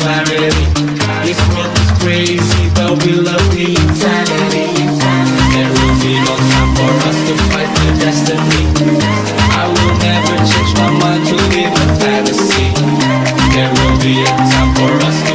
clarity. This world is crazy, but we love the insanity. There will be no time for us to fight the destiny. I will never change my mind to live a fantasy. There will be a time for us.